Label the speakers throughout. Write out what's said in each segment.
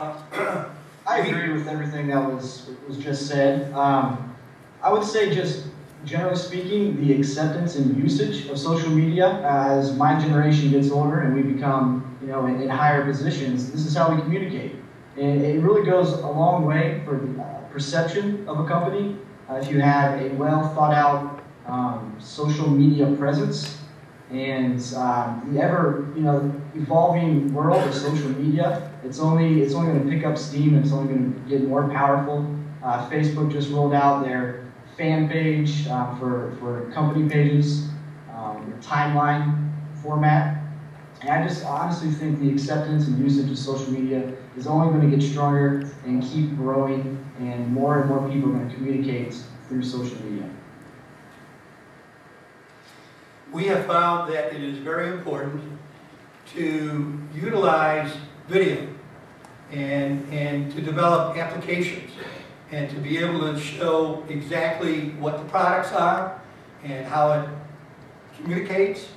Speaker 1: I agree with everything that was was just said. Um, I would say just generally speaking, the acceptance and usage of social media as my generation gets older and we become, you know, in, in higher positions, this is how we communicate. And it really goes a long way for the uh, perception of a company. Uh, if you have a well thought out um, social media presence and um, the ever, you know, evolving world of social media, it's only it's only going to pick up steam. And it's only going to get more powerful. Uh, Facebook just rolled out their fan page uh, for, for company pages, um, timeline format. And I just honestly think the acceptance and usage of social media is only going to get stronger and keep growing, and more and more people are going to communicate through social media.
Speaker 2: We have found that it is very important to utilize video and, and to develop applications and to be able to show exactly what the products are and how it communicates.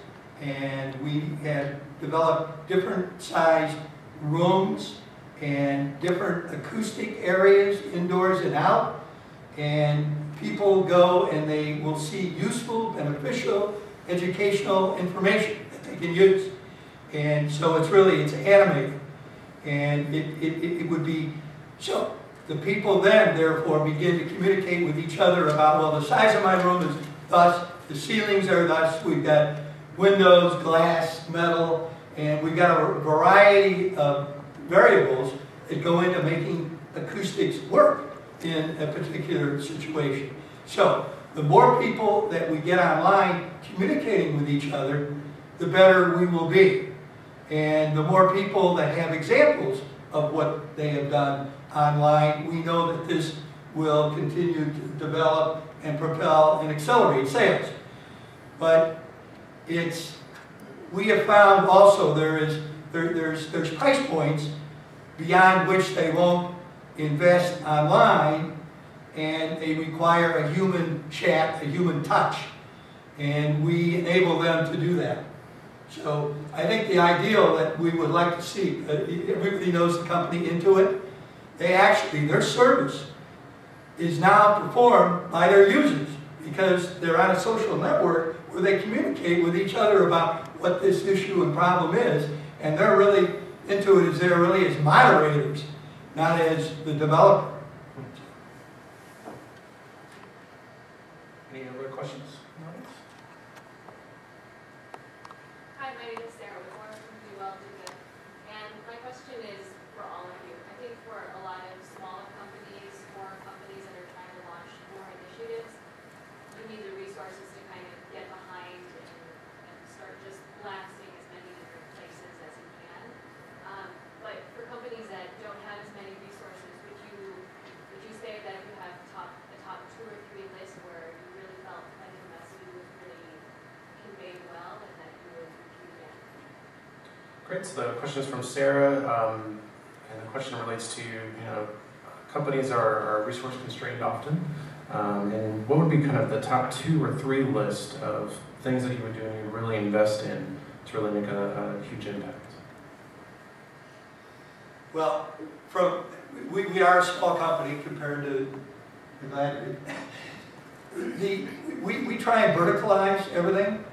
Speaker 2: And we have developed different sized rooms and different acoustic areas indoors and out. And people go and they will see useful, beneficial, educational information that they can use. And so it's really, it's animating. And it, it, it would be, so the people then, therefore, begin to communicate with each other about, well, the size of my room is thus, the ceilings are thus, we've got windows, glass, metal, and we've got a variety of variables that go into making acoustics work in a particular situation. So, the more people that we get online communicating with each other, the better we will be. And the more people that have examples of what they have done online, we know that this will continue to develop and propel and accelerate sales. But it's, we have found also there is, there, there's, there's price points beyond which they won't invest online and they require a human chat, a human touch. And we enable them to do that. So I think the ideal that we would like to see, uh, everybody knows the company Intuit, they actually, their service is now performed by their users because they're on a social network where they communicate with each other about what this issue and problem is. And they're really, Intuit is there really as moderators, not as the developer.
Speaker 3: Great. So the question is from Sarah, um, and the question relates to you know companies are, are resource constrained often, um, and what would be kind of the top two or three list of things that you would do and you really invest in to really make a, a huge impact?
Speaker 2: Well, from we, we are a small company compared to the, we, we try and verticalize everything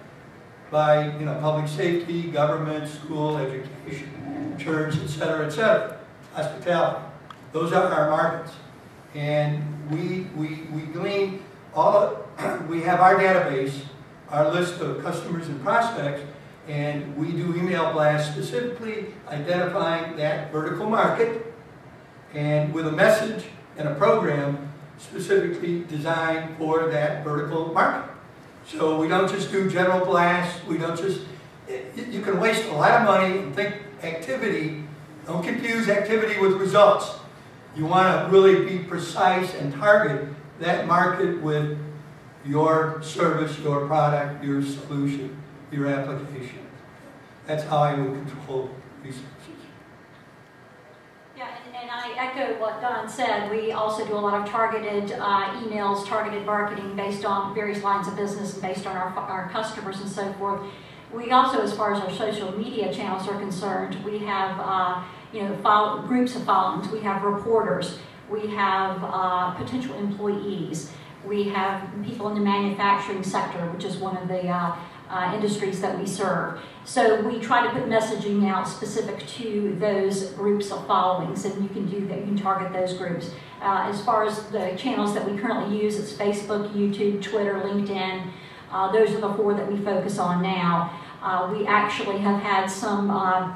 Speaker 2: by you know public safety, government, school, education, church, etc., etc., hospitality. Those are our markets, and we we we glean all. Of, we have our database, our list of customers and prospects, and we do email blasts specifically identifying that vertical market, and with a message and a program specifically designed for that vertical market. So we don't just do general blasts. We don't just, you can waste a lot of money and think activity. Don't confuse activity with results. You want to really be precise and target that market with your service, your product, your solution, your application. That's how I would control resources.
Speaker 4: I echo what Don said. We also do a lot of targeted uh, emails, targeted marketing based on various lines of business and based on our, our customers and so forth. We also, as far as our social media channels are concerned, we have, uh, you know, follow, groups of followings. We have reporters. We have uh, potential employees. We have people in the manufacturing sector, which is one of the uh, industries that we serve. So we try to put messaging out specific to those groups of followings, and you can do that. You can target those groups. Uh, as far as the channels that we currently use, it's Facebook, YouTube, Twitter, LinkedIn. Uh, those are the four that we focus on now. Uh, we actually have had some uh,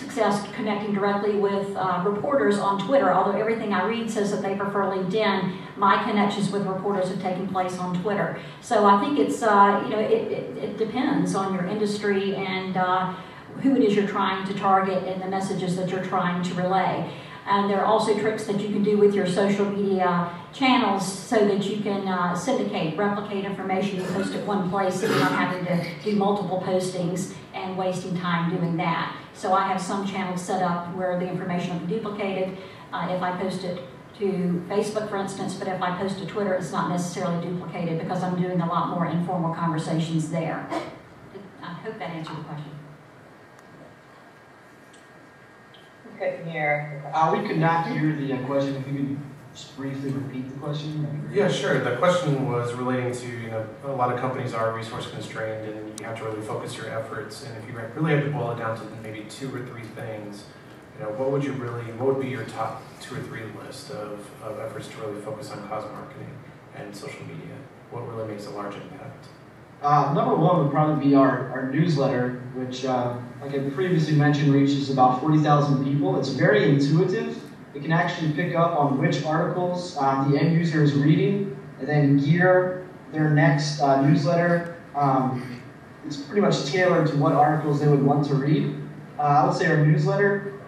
Speaker 4: success connecting directly with uh, reporters on Twitter, although everything I read says that they prefer LinkedIn. My connections with reporters have taken place on Twitter. So I think it's, uh, you know, it, it, it, depends on your industry and uh, who it is you're trying to target and the messages that you're trying to relay. And there are also tricks that you can do with your social media channels so that you can uh, syndicate, replicate information you post at one place not having to do multiple postings and wasting time doing that. So I have some channels set up where the information will be duplicated. Uh, if I post it to Facebook, for instance, but if I post to Twitter, it's not necessarily duplicated because I'm doing a lot more informal conversations there. I hope that answered the question.
Speaker 5: Couldn't hear.
Speaker 1: Uh, we could not hear the uh, question. If you could just briefly repeat the question. that'd be great.
Speaker 3: Yeah, sure. The question was relating to, you know, a lot of companies are resource constrained and you have to really focus your efforts. And if you really had to boil it down to maybe two or three things, you know, what would you really, what would be your top two or three list of, of efforts to really focus on cause marketing and social media? What really makes a large impact?
Speaker 1: Uh, number one would probably be our, our newsletter, which, uh, like I previously mentioned, reaches about 40,000 people. It's very intuitive. It can actually pick up on which articles um, the end user is reading and then gear their next uh, newsletter. Um, it's pretty much tailored to what articles they would want to read. Uh, I would say our newsletter,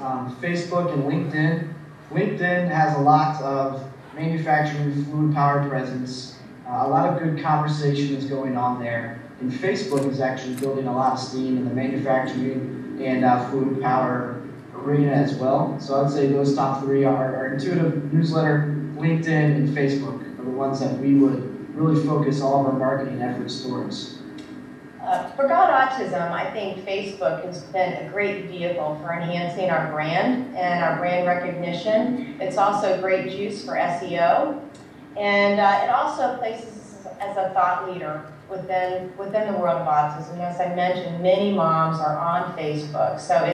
Speaker 1: um, Facebook, and LinkedIn. LinkedIn has a lot of manufacturing fluid power presence uh, a lot of good conversation is going on there. And Facebook is actually building a lot of steam in the manufacturing and uh, fluid power arena as well. So I'd say those top three are our intuitive newsletter, LinkedIn, and Facebook are the ones that we would really focus all of our marketing efforts towards.
Speaker 5: Uh, for Got Autism, I think Facebook has been a great vehicle for enhancing our brand and our brand recognition. It's also great juice for SEO. And uh, it also places us as a thought leader within, within the world of autism. As I mentioned, many moms are on Facebook. So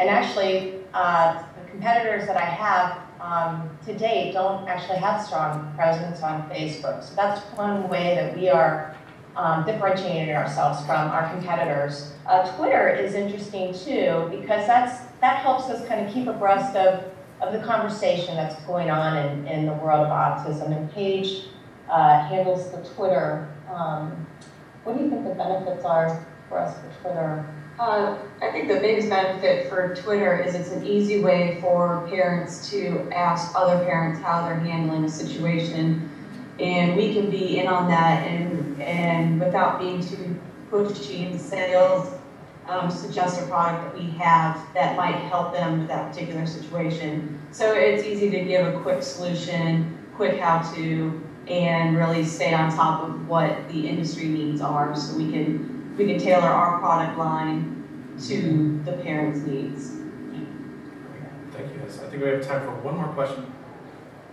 Speaker 5: and actually, uh, the competitors that I have um, to date don't actually have strong presence on Facebook. So that's one way that we are um, differentiating ourselves from our competitors. Uh, Twitter is interesting too because that's that helps us kind of keep abreast of of the conversation that's going on in, in the world of autism. And Paige uh, handles the Twitter. Um, what do you think the benefits are for us for Twitter?
Speaker 6: Uh, I think the biggest benefit for Twitter is it's an easy way for parents to ask other parents how they're handling a situation, and we can be in on that and and without being too pushy in sales, um, suggest a product that we have that might help them with that particular situation. So it's easy to give a quick solution, quick how-to, and really stay on top of what the industry needs are so we can we can tailor our product line to the parents' needs.
Speaker 3: Thank you. I think we have time for one more question.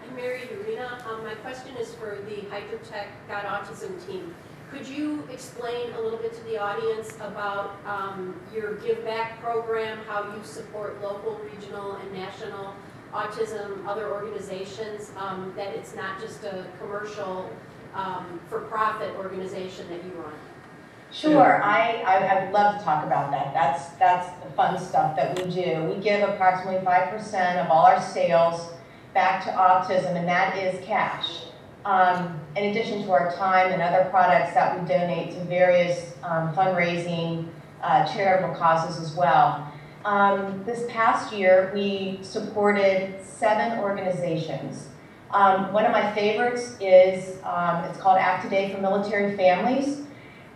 Speaker 7: I'm Mary Arena. Um, my question is for the Hypertech Got Autism team. Could you explain a little bit to the audience about um, your Give Back program, how you support local, regional, and national autism, other organizations, um, that it's not just a commercial, um, for-profit organization that you run?
Speaker 5: Sure, I, I, I would love to talk about that. That's, that's the fun stuff that we do. We give approximately 5% of all our sales back to autism, and that is cash. Um, in addition to our time and other products that we donate to various um, fundraising uh, charitable causes as well. Um, this past year, we supported seven organizations. Um, one of my favorites is, um, it's called Act Today for Military Families.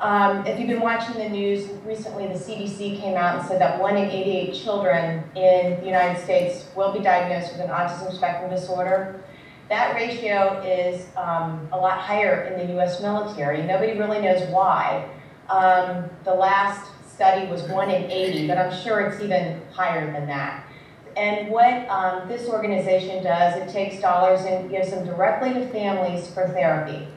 Speaker 5: Um, if you've been watching the news, recently the CDC came out and said that one in 88 children in the United States will be diagnosed with an autism spectrum disorder. That ratio is um, a lot higher in the US military. Nobody really knows why. Um, the last study was one in 80, but I'm sure it's even higher than that. And what um, this organization does, it takes dollars and gives them directly to families for therapy.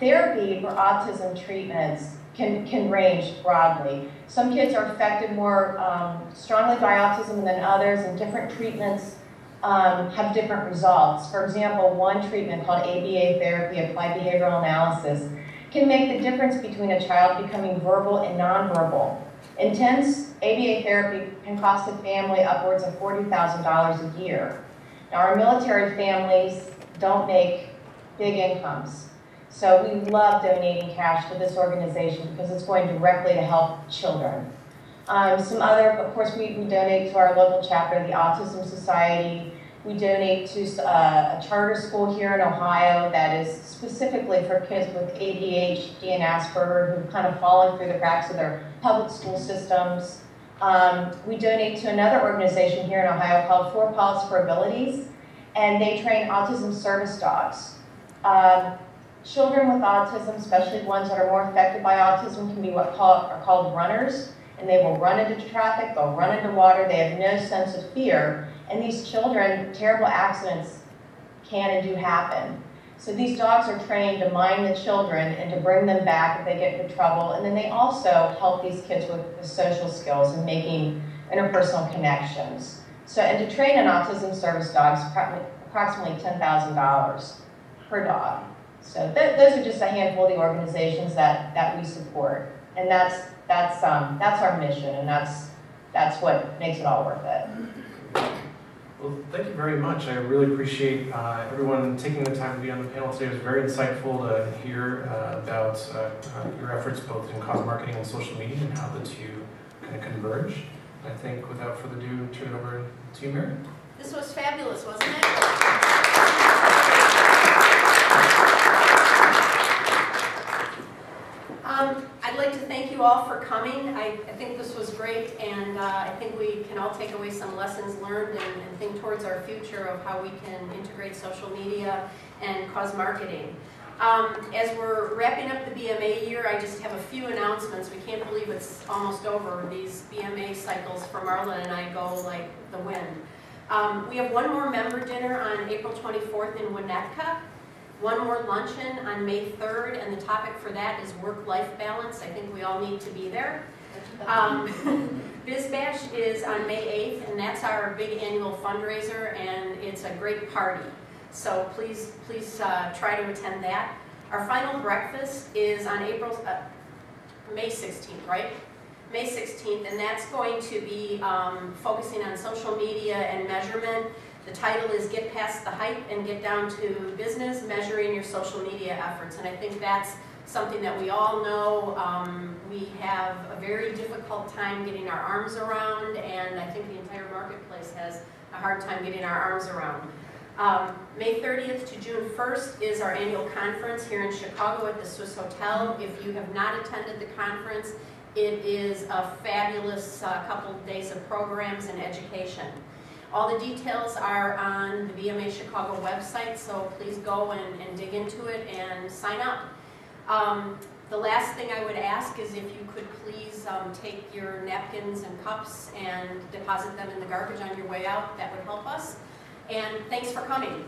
Speaker 5: Therapy for autism treatments can, can range broadly. Some kids are affected more um, strongly by autism than others, and different treatments um, have different results. For example, one treatment called ABA therapy, applied behavioral analysis, can make the difference between a child becoming verbal and nonverbal. Intense ABA therapy can cost a family upwards of $40,000 a year. Now, our military families don't make big incomes. So we love donating cash to this organization because it's going directly to help children. Um, some other, of course, we, we, donate to our local chapter, the Autism Society. We donate to uh, a charter school here in Ohio that is specifically for kids with ADHD and Asperger who've kind of fallen through the cracks of their public school systems. Um, we donate to another organization here in Ohio called Four Paws for Abilities, and they train autism service dogs. Um, children with autism, especially ones that are more affected by autism, can be what call, are called runners, and they will run into traffic, they'll run into water, they have no sense of fear, and these children, terrible accidents can and do happen. So these dogs are trained to mind the children and to bring them back if they get into trouble. And then they also help these kids with the social skills and making interpersonal connections. So, and to train an autism service dog is approximately $10,000 per dog. So th those are just a handful of the organizations that, that we support. And that's, that's, um, that's our mission, and that's, that's what makes it all worth it.
Speaker 3: Well, thank you very much. I really appreciate uh, everyone taking the time to be on the panel today. It was very insightful to hear uh, about uh, uh, your efforts both in cause marketing and social media and how the two kind of converge. I think without further ado, turn it over to you, Mary.
Speaker 7: This was fabulous, wasn't it? Um, I'd like to thank you all for coming. I, I think this was great, and uh, I think we can all take away some lessons learned and, and, think towards our future of how we can integrate social media and cause marketing. Um, as we're wrapping up the BMA year, I just have a few announcements. We can't believe it's almost over. These BMA cycles for Marla and I go like the wind. Um, we have one more member dinner on April 24th in Winnetka one more luncheon on May 3rd, and the topic for that is work-life balance. I think we all need to be there. Um, BizBash is on May 8th, and that's our big annual fundraiser, and it's a great party. So please, please uh, try to attend that. Our final breakfast is on April, uh, May 16th, right? May 16th, and that's going to be um, focusing on social media and measurement. The title is Get Past the Hype and Get Down to Business, Measuring Your Social Media Efforts. And I think that's something that we all know. Um, we have a very difficult time getting our arms around, and I think the entire marketplace has a hard time getting our arms around. Um, May 30th to June 1st is our annual conference here in Chicago at the Swiss Hotel. If you have not attended the conference, it is a fabulous uh, couple days of programs and education. All the details are on the BMA Chicago website, so please go and, and dig into it and sign up. Um, the last thing I would ask is if you could please um, take your napkins and cups and deposit them in the garbage on your way out. That would help us. And thanks for coming.